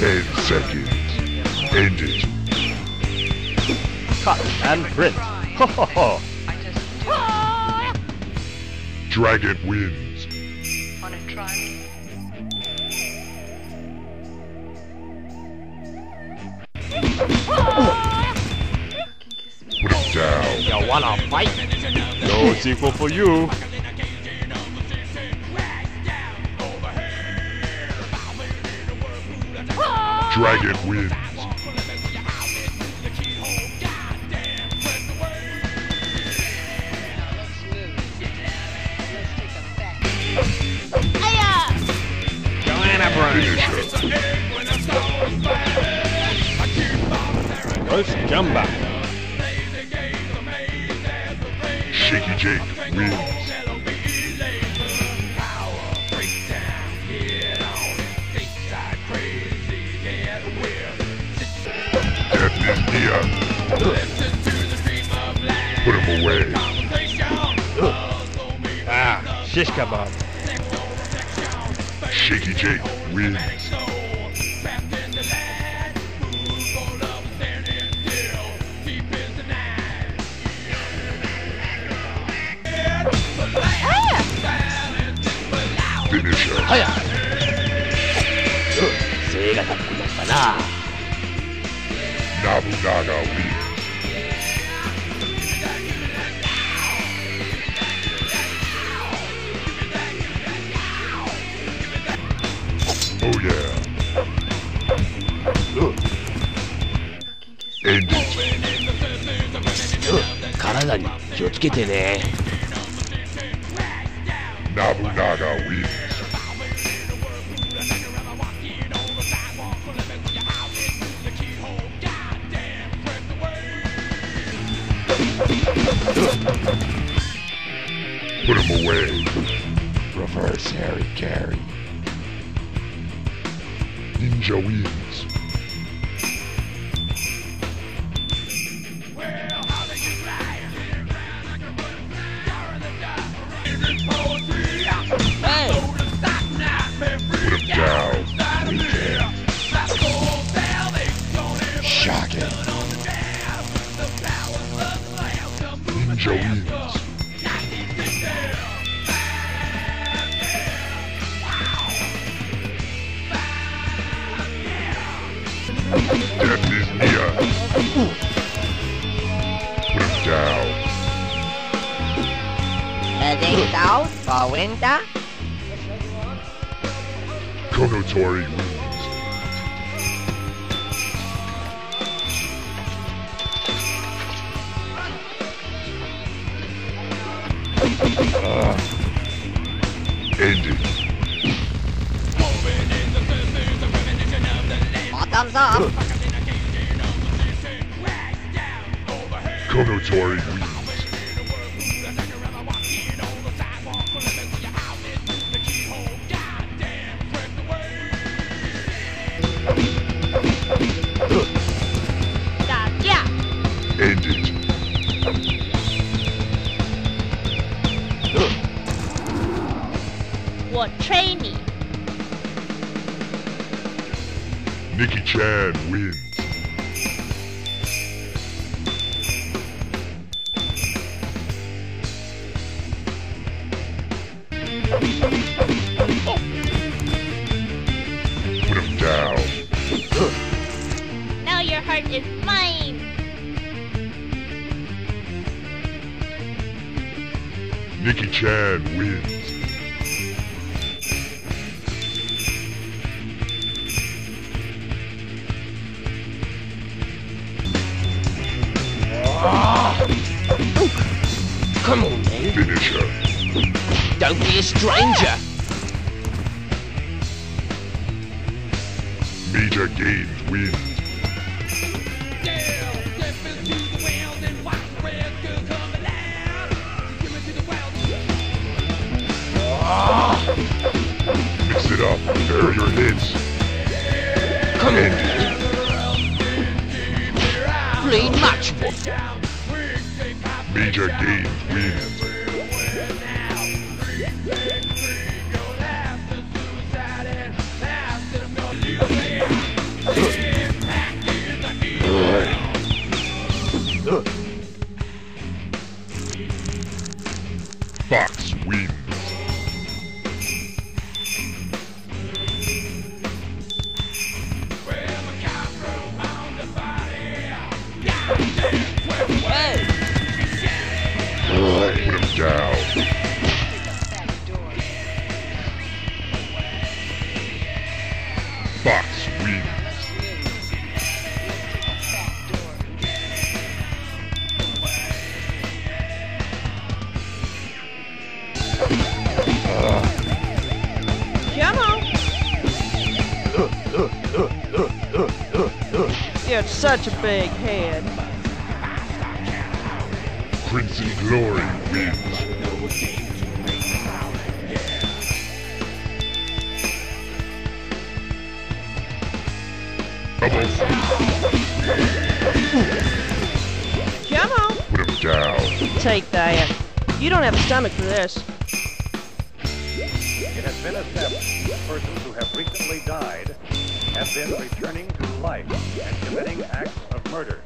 seconds. End it. Cut and print. Ho ho ho. Dragon wins. Wanna try? Put him down. You wanna fight? No sequel for you. Dragon wins. Joanna her. Ghost Jumba. Shaky Jake wins. Put him away. Ah, shish kebab. Shaky Jake wins. Finish her. はや精がたっぷりだったな Nobunaga wins. エンデ体に気をつけてね。ナブナガ・ウィン 40. Konotori wins. Uh, ended. Up. Konotori wins. Chan wins. Put him down. Now your heart is mine. Nikki Chan wins. Come on, man. Finish her. Don't be a stranger. Major Gaines wins. Mix it up. There are your hits. Come on, End man. Play much. Major Gaines wins. You have such a big head. Crimson Glory wins. Come on, Come on. put him down. Take that. You don't have a stomach for this. It has been established that persons who have recently died have been returning to life and committing acts of murder.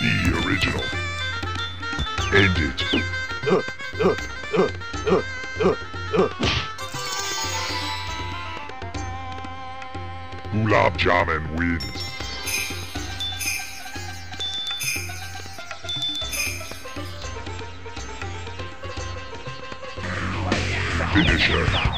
The original. End it. Gulab Jamun wins. Finisher.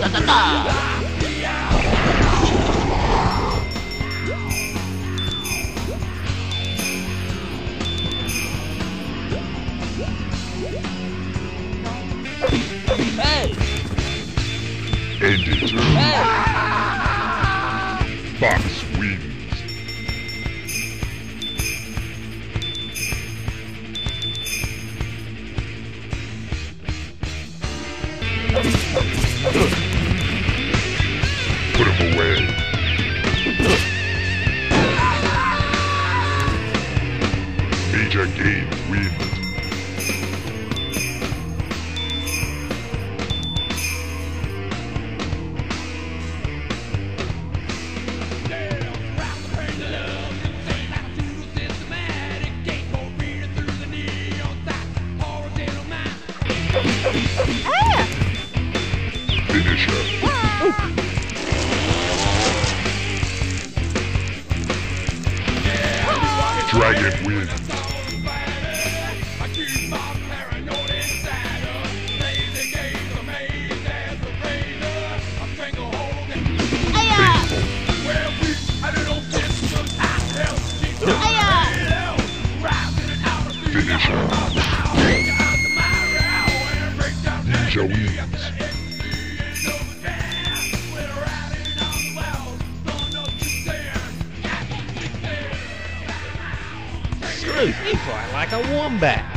Hey! It. Hey! Fox Major Game wins. Ninja. Screw, fight like a wombat.